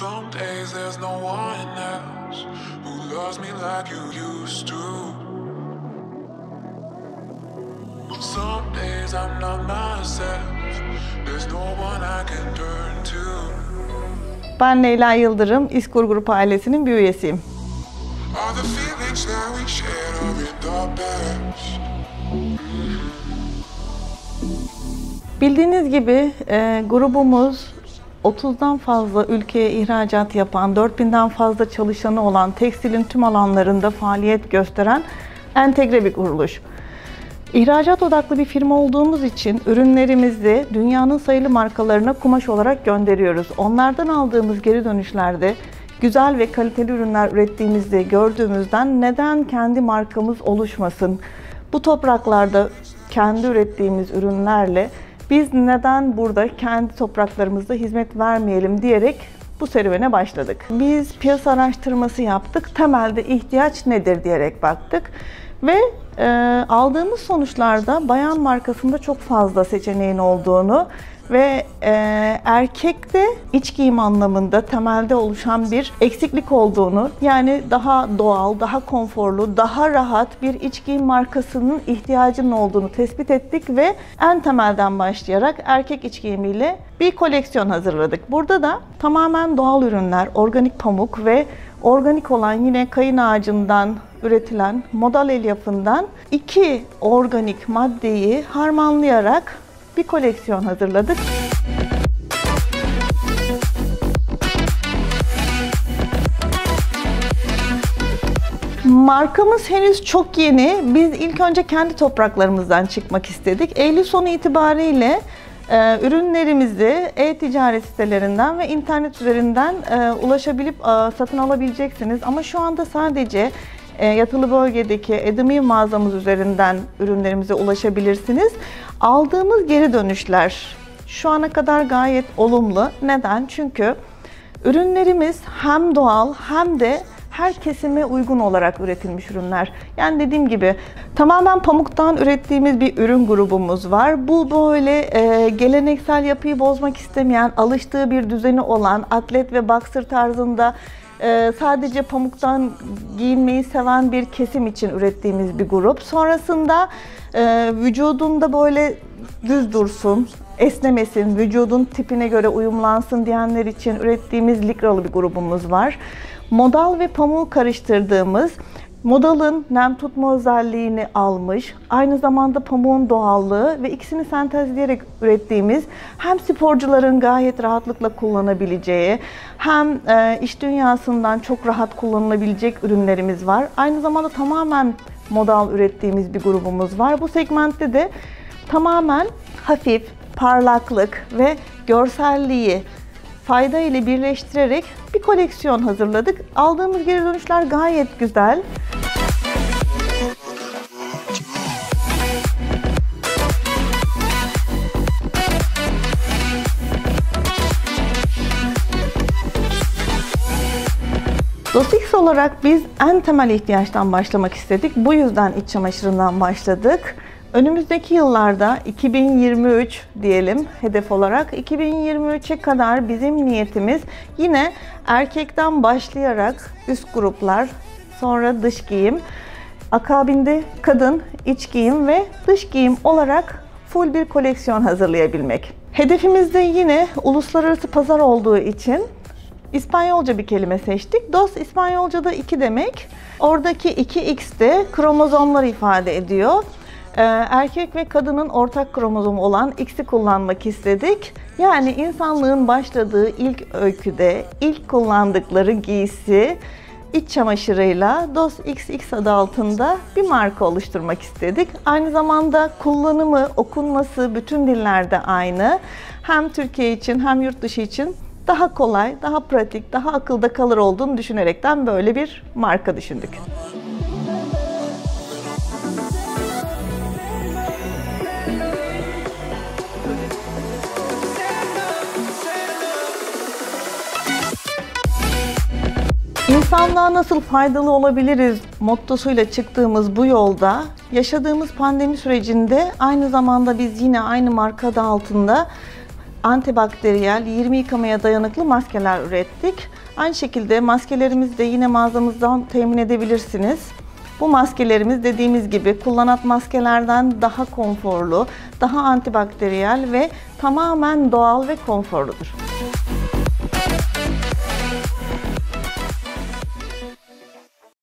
Some days there's no one else who loves me like you used to. Some days I'm not myself. There's no one I can turn to. Ben Leyla Yıldırım, İskur Grup ailesinin bir üyesiyim. All the feelings that we shared are in the past. Bildiğiniz gibi e, grubumuz 30'dan fazla ülkeye ihracat yapan, 4000'den fazla çalışanı olan, tekstilin tüm alanlarında faaliyet gösteren entegre bir kuruluş. İhracat odaklı bir firma olduğumuz için ürünlerimizi dünyanın sayılı markalarına kumaş olarak gönderiyoruz. Onlardan aldığımız geri dönüşlerde güzel ve kaliteli ürünler ürettiğimizi gördüğümüzden neden kendi markamız oluşmasın? Bu topraklarda kendi ürettiğimiz ürünlerle biz neden burada kendi topraklarımızda hizmet vermeyelim diyerek bu serüvene başladık. Biz piyasa araştırması yaptık. Temelde ihtiyaç nedir diyerek baktık. Ve e, aldığımız sonuçlarda bayan markasında çok fazla seçeneğin olduğunu ve e, erkekte iç giyim anlamında temelde oluşan bir eksiklik olduğunu yani daha doğal, daha konforlu, daha rahat bir iç giyim markasının ihtiyacının olduğunu tespit ettik ve en temelden başlayarak erkek iç giyimiyle bir koleksiyon hazırladık. Burada da tamamen doğal ürünler, organik pamuk ve organik olan yine kayın ağacından üretilen modal elyafından iki organik maddeyi harmanlayarak bir koleksiyon hazırladık. Markamız henüz çok yeni. Biz ilk önce kendi topraklarımızdan çıkmak istedik. Eylül sonu itibariyle e, ürünlerimizi e-ticaret sitelerinden ve internet üzerinden e, ulaşabilip e, satın alabileceksiniz. Ama şu anda sadece yatılı bölgedeki Edemir mağazamız üzerinden ürünlerimize ulaşabilirsiniz. Aldığımız geri dönüşler şu ana kadar gayet olumlu. Neden? Çünkü ürünlerimiz hem doğal hem de her kesime uygun olarak üretilmiş ürünler. Yani dediğim gibi tamamen pamuktan ürettiğimiz bir ürün grubumuz var. Bu böyle e, geleneksel yapıyı bozmak istemeyen, alıştığı bir düzeni olan, atlet ve boxer tarzında e, sadece pamuktan giyinmeyi seven bir kesim için ürettiğimiz bir grup. Sonrasında e, vücudunda böyle düz dursun, esnemesin, vücudun tipine göre uyumlansın diyenler için ürettiğimiz likralı bir grubumuz var. Modal ve pamuğu karıştırdığımız Modalın nem tutma özelliğini almış, aynı zamanda pamuğun doğallığı ve ikisini sentezleyerek ürettiğimiz hem sporcuların gayet rahatlıkla kullanabileceği hem e, iş dünyasından çok rahat kullanılabilecek ürünlerimiz var. Aynı zamanda tamamen modal ürettiğimiz bir grubumuz var. Bu segmentte de tamamen hafif, parlaklık ve görselliği fayda ile birleştirerek bir koleksiyon hazırladık. Aldığımız geri dönüşler gayet güzel. Dosix olarak biz en temel ihtiyaçtan başlamak istedik. Bu yüzden iç çamaşırından başladık. Önümüzdeki yıllarda 2023 diyelim hedef olarak 2023'e kadar bizim niyetimiz yine erkekten başlayarak üst gruplar, sonra dış giyim, akabinde kadın, iç giyim ve dış giyim olarak full bir koleksiyon hazırlayabilmek. Hedefimizde yine uluslararası pazar olduğu için İspanyolca bir kelime seçtik. Dos İspanyolca'da 2 demek. Oradaki 2x de kromozomları ifade ediyor. Ee, erkek ve kadının ortak kromozomu olan X'i kullanmak istedik. Yani insanlığın başladığı ilk öyküde ilk kullandıkları giysi iç çamaşırıyla DOS XX adı altında bir marka oluşturmak istedik. Aynı zamanda kullanımı, okunması bütün dillerde aynı. Hem Türkiye için hem yurt dışı için daha kolay, daha pratik, daha akılda kalır olduğunu düşünerekten böyle bir marka düşündük. İnsanlığa nasıl faydalı olabiliriz mottosuyla çıktığımız bu yolda yaşadığımız pandemi sürecinde aynı zamanda biz yine aynı marka adı altında antibakteriyel 20 yıkamaya dayanıklı maskeler ürettik. Aynı şekilde maskelerimizi de yine mağazamızdan temin edebilirsiniz. Bu maskelerimiz dediğimiz gibi kullanat maskelerden daha konforlu, daha antibakteriyel ve tamamen doğal ve konforludur.